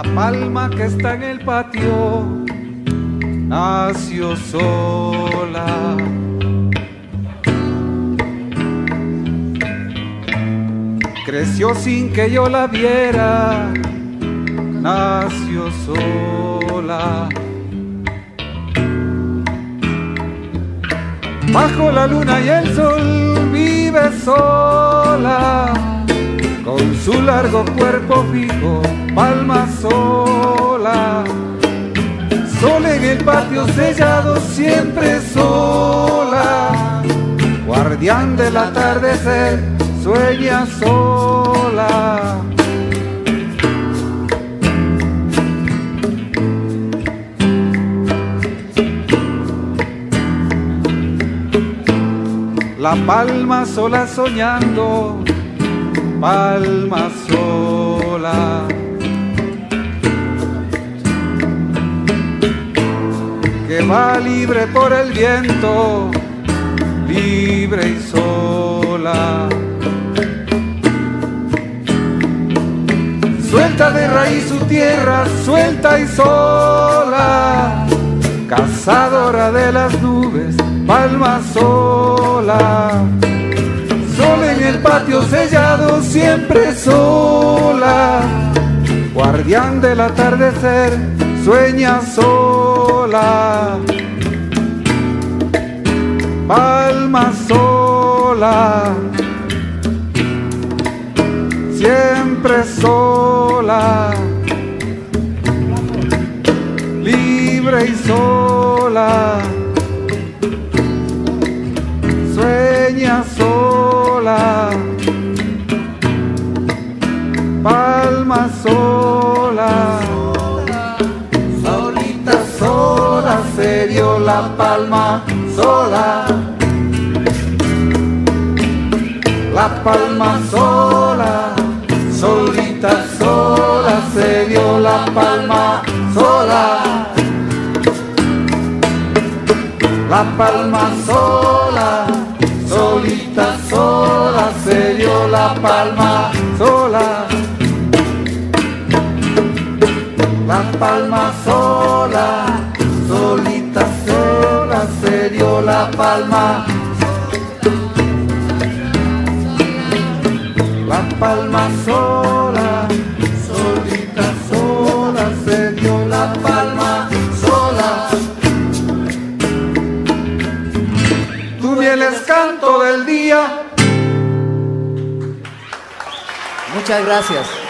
palma que está en el patio nació sola. Creció sin que yo la viera, nació sola. Bajo la luna y el sol vive sola, su largo cuerpo fijo, palma sola. Sol en el patio sellado, siempre sola, guardián del atardecer, sueña sola. La palma sola soñando, palma sola. Que va libre por el viento, libre y sola. Suelta de raíz su tierra, suelta y sola, cazadora de las nubes palma sola. En el patio sellado, siempre sola. Guardián del atardecer, sueña sola. Palma sola. Siempre sola. Libre y sola la palma sola, la palma sola, solita sola se dio la palma sola. La palma sola, solita sola, se dio la palma sola. La palma sola, la palma. La palma sola, solita sola, se dio la palma sola. Tú vienes canto del día. Muchas gracias.